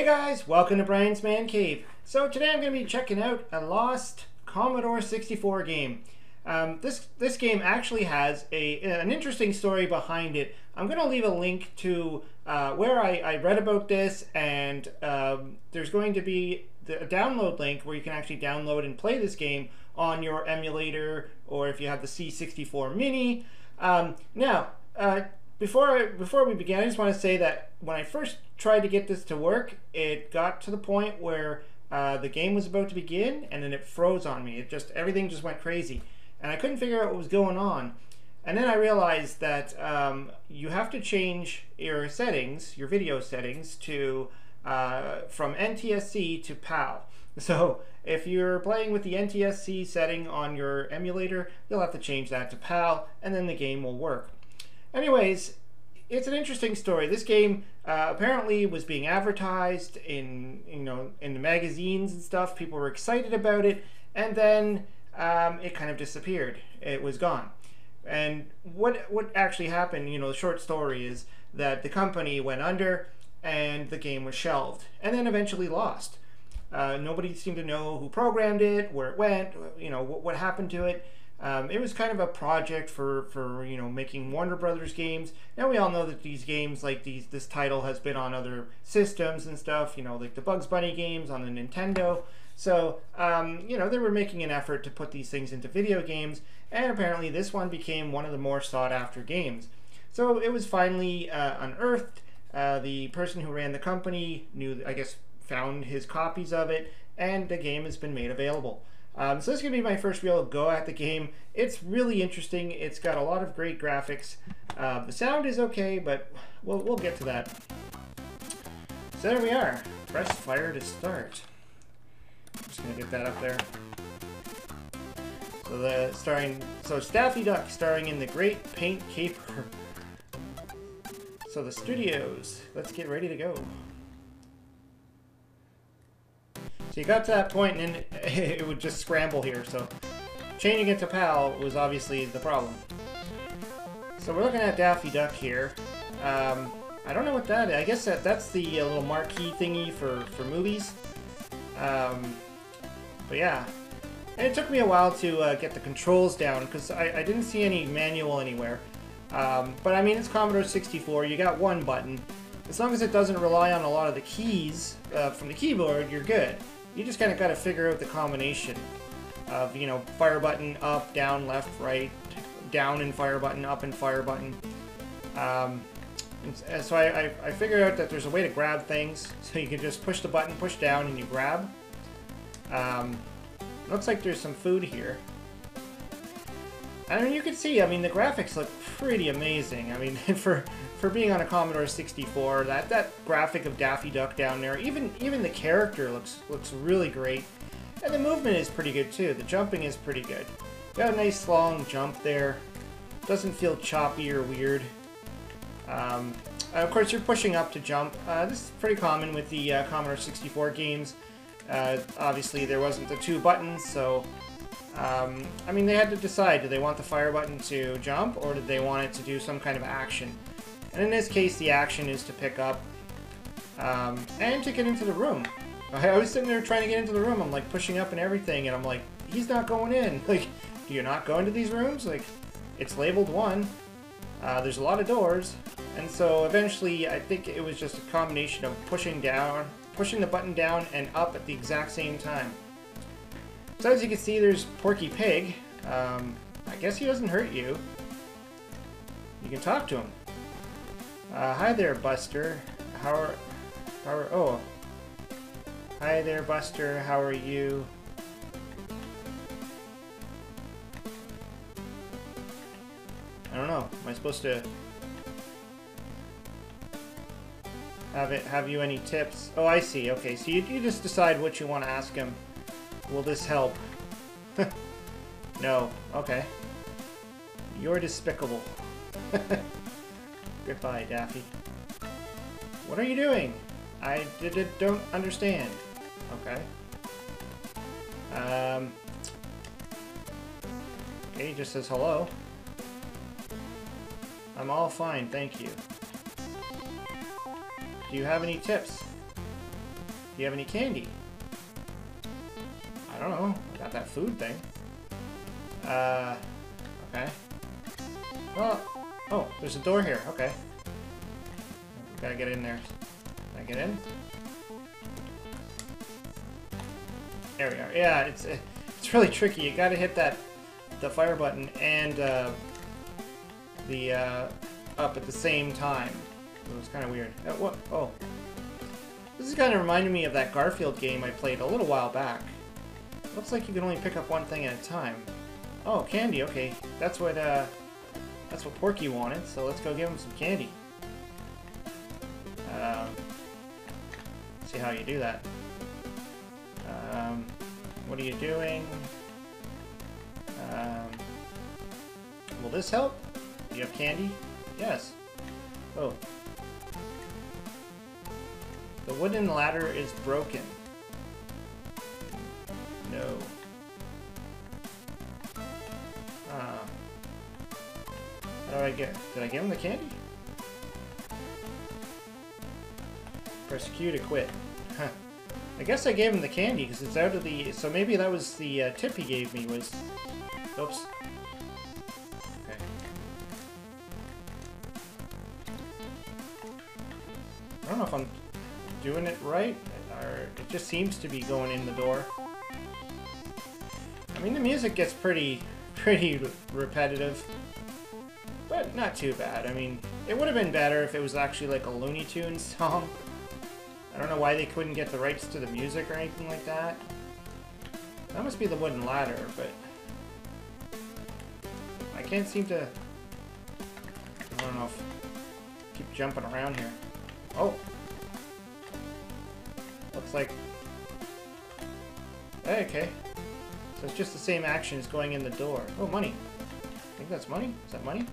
guys, welcome to Brian's Man Cave. So today I'm going to be checking out a lost Commodore 64 game. Um, this this game actually has a an interesting story behind it. I'm going to leave a link to uh, where I, I, read about this, and um, there's going to be the, a download link where you can actually download and play this game on your emulator, or if you have the C64 Mini. Um, now, uh, before before we begin, I just want to say that when I first tried to get this to work, it got to the point where uh, the game was about to begin, and then it froze on me. It just everything just went crazy, and I couldn't figure out what was going on. And then I realized that um, you have to change your settings, your video settings, to uh, from NTSC to PAL. So if you're playing with the NTSC setting on your emulator, you'll have to change that to PAL, and then the game will work. Anyways, it's an interesting story. This game uh, apparently was being advertised in you know in the magazines and stuff. People were excited about it, and then um, it kind of disappeared. It was gone. And what what actually happened? You know, the short story is that the company went under, and the game was shelved, and then eventually lost. Uh, nobody seemed to know who programmed it, where it went, you know, what, what happened to it. Um, it was kind of a project for, for you know making Warner Brothers games. Now we all know that these games, like these, this title has been on other systems and stuff. You know, like the Bugs Bunny games on the Nintendo. So um, you know they were making an effort to put these things into video games, and apparently this one became one of the more sought after games. So it was finally uh, unearthed. Uh, the person who ran the company knew, I guess, found his copies of it, and the game has been made available. Um, so this is going to be my first real go at the game. It's really interesting. It's got a lot of great graphics. Uh, the sound is okay, but we'll, we'll get to that. So there we are. Press fire to start. Just going to get that up there. So the starring, so Daffy Duck starring in The Great Paint Caper. So the studios, let's get ready to go. So you got to that point and then it would just scramble here, so changing it to PAL was obviously the problem. So we're looking at Daffy Duck here. Um, I don't know what that is. I guess that, that's the uh, little marquee thingy for, for movies. Um, but yeah. And it took me a while to uh, get the controls down because I, I, didn't see any manual anywhere. Um, but I mean, it's Commodore 64. You got one button. As long as it doesn't rely on a lot of the keys uh, from the keyboard, you're good you just kind of got to figure out the combination of, you know, fire button, up, down, left, right, down and fire button, up and fire button. Um, and so I, I, I, figured out that there's a way to grab things. So you can just push the button, push down, and you grab. Um, looks like there's some food here. I mean, you can see, I mean, the graphics look pretty amazing. I mean, for for being on a Commodore 64, that, that graphic of Daffy Duck down there, even even the character looks looks really great. And the movement is pretty good too. The jumping is pretty good. Got a nice long jump there. Doesn't feel choppy or weird. Um, of course, you're pushing up to jump. Uh, this is pretty common with the uh, Commodore 64 games. Uh, obviously, there wasn't the two buttons, so... Um, I mean, they had to decide, do they want the fire button to jump, or did they want it to do some kind of action? And in this case, the action is to pick up um, and to get into the room. I was sitting there trying to get into the room. I'm like pushing up and everything, and I'm like, he's not going in. Like, do you not go into these rooms? Like, it's labeled one. Uh, there's a lot of doors, and so eventually, I think it was just a combination of pushing down, pushing the button down and up at the exact same time. So as you can see, there's Porky Pig. Um, I guess he doesn't hurt you. You can talk to him. Uh, hi there, Buster. How are... How are... Oh. Hi there, Buster. How are you? I don't know. Am I supposed to... Have it have you any tips? Oh, I see. Okay, so you, you just decide what you want to ask him. Will this help? no. Okay. You're despicable. Goodbye, Daffy. What are you doing? I did, don't understand. Okay. Um. Okay, he just says hello. I'm all fine, thank you. Do you have any tips? Do you have any candy? I don't know. I got that food thing. Uh, okay. Well, oh, there's a door here. Okay. Gotta get in there. Can I get in? There we are. Yeah, it's it's really tricky. You gotta hit that the fire button and uh, the uh, up at the same time. It was kind of weird. Uh, what? Oh. This is kind of reminding me of that Garfield game I played a little while back. Looks like you can only pick up one thing at a time. Oh, candy, okay. That's what, uh, that's what Porky wanted, so let's go give him some candy. Um, see how you do that. Um, what are you doing? Um, will this help? Do you have candy? Yes. Oh. The wooden ladder is broken. Do I get... Did I give him the candy? Press Q to quit. I guess I gave him the candy because it's out of the... So maybe that was the uh, tip he gave me was... Oops. Okay. I don't know if I'm doing it right, or it just seems to be going in the door. I mean, the music gets pretty, pretty repetitive, but not too bad. I mean, it would have been better if it was actually like a Looney Tunes song. I don't know why they couldn't get the rights to the music or anything like that. That must be the wooden ladder, but I can't seem to... I don't know if... keep jumping around here. Oh! Looks like... Hey, okay. So it's just the same action as going in the door. Oh, money. I think that's money? Is that money?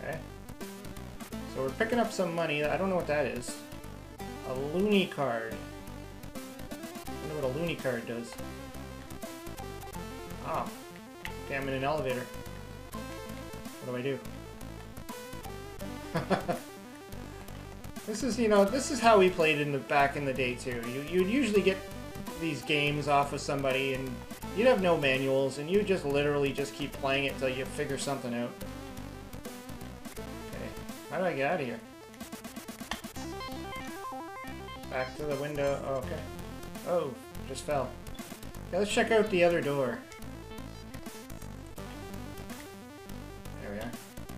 Okay. So we're picking up some money. I don't know what that is. A loony card. I wonder what a loony card does. Ah. Okay, I'm in an elevator. What do I do? this is, you know, this is how we played in the back in the day too. You you'd usually get these games off of somebody and you'd have no manuals and you just literally just keep playing it until you figure something out. Okay, how do I get out of here? Back to the window. Oh, okay. Oh, just fell. Okay, let's check out the other door. There we are.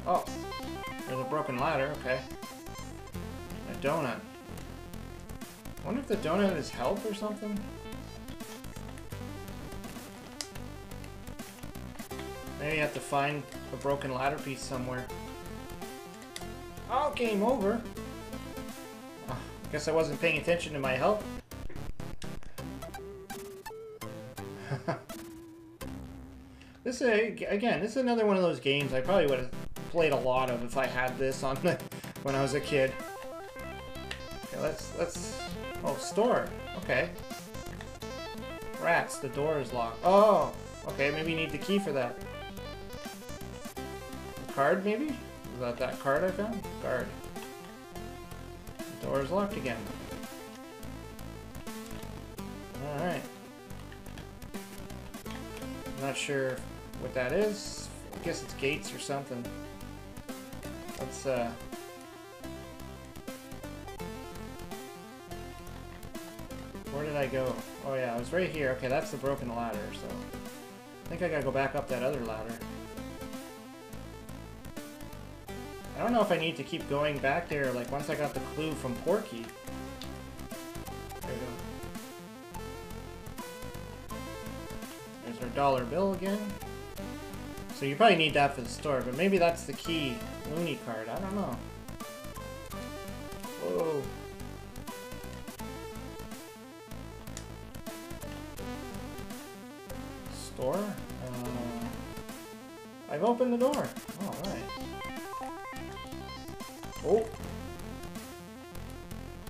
Oh, there's a broken ladder. Okay. A donut. I wonder if the donut is health or something? Maybe you have to find a broken ladder piece somewhere. Oh, game over. Oh, I guess I wasn't paying attention to my health. this is, again, this is another one of those games I probably would have played a lot of if I had this on the, when I was a kid. Okay, let's, let's, oh, store, okay. Rats, the door is locked. Oh, okay, maybe you need the key for that card, maybe? Is that that card I found? The door is locked again. Alright. Not sure what that is. I guess it's gates or something. Let's, uh... Where did I go? Oh yeah, I was right here. Okay, that's the broken ladder, so... I think I gotta go back up that other ladder. I don't know if I need to keep going back there, like, once I got the clue from Porky. There we go. There's our dollar bill again. So you probably need that for the store, but maybe that's the key Looney card. I don't know. Whoa. Store? Uh, I've opened the door. Alright. Oh!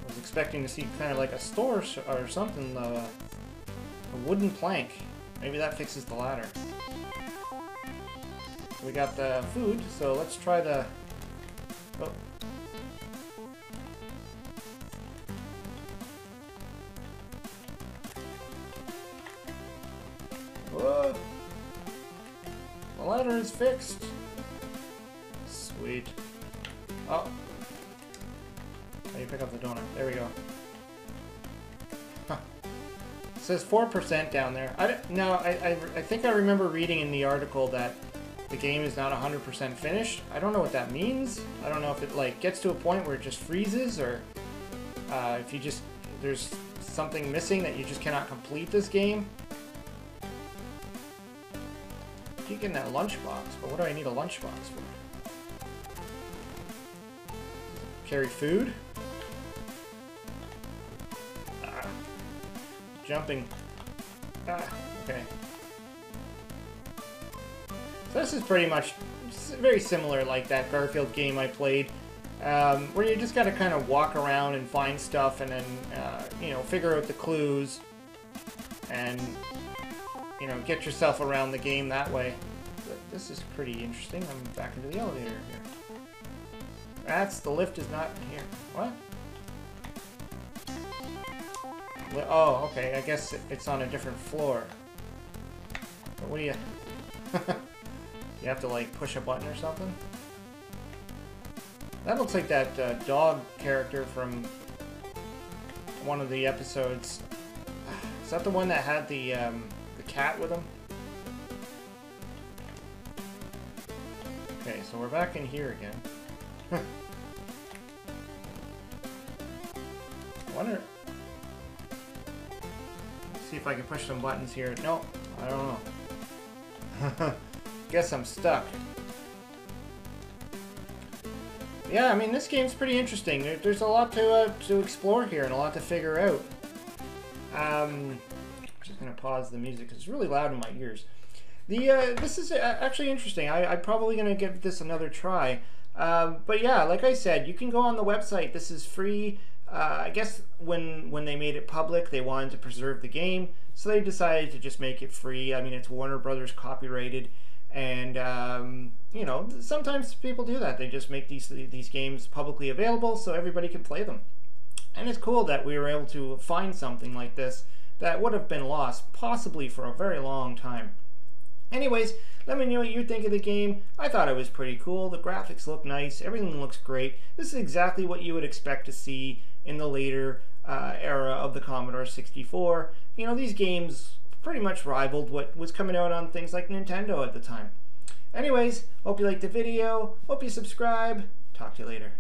I was expecting to see kind of like a store or something, uh, a wooden plank. Maybe that fixes the ladder. So we got the food, so let's try the... Oh. Whoa! The ladder is fixed! Sweet. Oh. Pick up the donut? There we go. Huh. It says 4% down there. I I, I, I think I remember reading in the article that the game is not 100% finished. I don't know what that means. I don't know if it like gets to a point where it just freezes or uh, if you just there's something missing that you just cannot complete this game. keep getting that lunchbox, but what do I need a lunchbox for? Carry food? Jumping. Ah, okay. So this is pretty much very similar like that Garfield game I played, um, where you just got to kind of walk around and find stuff and then, uh, you know, figure out the clues and you know, get yourself around the game that way. But this is pretty interesting. I'm back into the elevator here. That's, the lift is not here. What? Oh, okay, I guess it's on a different floor. But what do you... you have to, like, push a button or something? That looks like that uh, dog character from one of the episodes. Is that the one that had the, um, cat with him? Okay, so we're back in here again. wonder... See if I can push some buttons here. Nope, I don't know. Guess I'm stuck. Yeah, I mean, this game's pretty interesting. there's a lot to, uh, to explore here and a lot to figure out. Um, just going to pause the music because it's really loud in my ears. The uh, This is uh, actually interesting. I, I'm probably going to give this another try. Um, but yeah, like I said, you can go on the website. This is free. Uh, I guess when when they made it public, they wanted to preserve the game, so they decided to just make it free. I mean, it's Warner Brothers copyrighted, and um, you know sometimes people do that. They just make these these games publicly available so everybody can play them. And it's cool that we were able to find something like this that would have been lost possibly for a very long time. Anyways, let me know what you think of the game. I thought it was pretty cool. The graphics look nice. Everything looks great. This is exactly what you would expect to see in the later uh, era of the Commodore 64. You know, these games pretty much rivaled what was coming out on things like Nintendo at the time. Anyways, hope you liked the video. Hope you subscribe. Talk to you later.